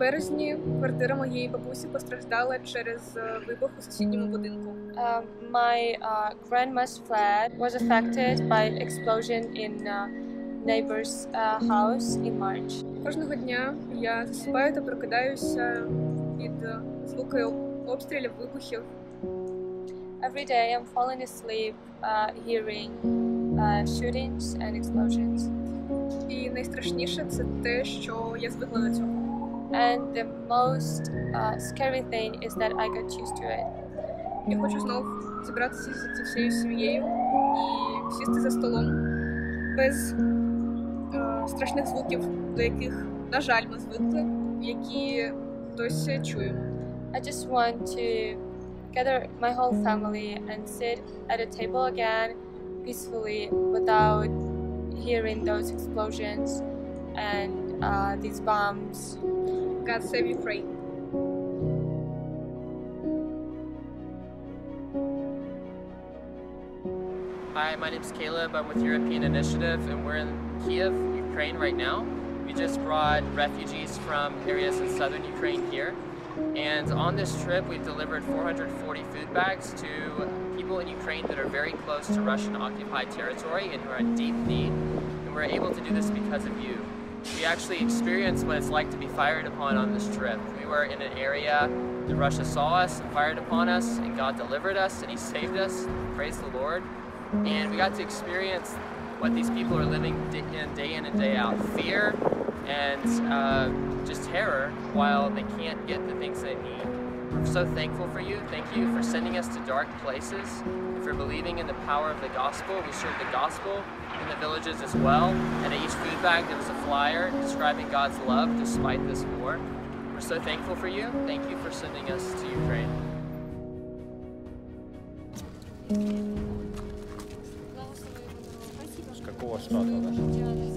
березні квартира моєї бабусі постраждала через е, вибух у сусідньому будинку. Um, my uh, grandma's flat was affected by explosion in uh, neighbor's uh, house in March. Кожного дня я засипаю та прокидаюся від звуки обстрілів, вибухів. Every day I'm falling asleep uh, hearing uh, shootings and explosions. І найстрашніше це те, що я звикла до цього. And the most uh, scary thing is that I got used to it. Я хочу знов зібратися зі зі всією сім'єю і сісти за столом без е, страшних звуків, до яких, на жаль, ми звикли, які досі чуємо. I just want to gather my whole family and sit at a table again peacefully without hearing those explosions and uh, these bombs. God save Ukraine. Hi, my name is Caleb. I'm with European Initiative, and we're in Kiev, Ukraine right now. We just brought refugees from areas in southern Ukraine here. And on this trip, we've delivered 440 food bags to people in Ukraine that are very close to Russian occupied territory and who are in deep need. And we're able to do this because of you. We actually experienced what it's like to be fired upon on this trip. We were in an area that Russia saw us and fired upon us, and God delivered us and He saved us. Praise the Lord. And we got to experience what these people are living in day in and day out fear and uh, just terror while they can't get the things they need. We're so thankful for you. Thank you for sending us to dark places, and for believing in the power of the gospel. We shared the gospel in the villages as well, and at each food bag there was a flyer describing God's love despite this war. We're so thankful for you. Thank you for sending us to Ukraine. С какого штата, да?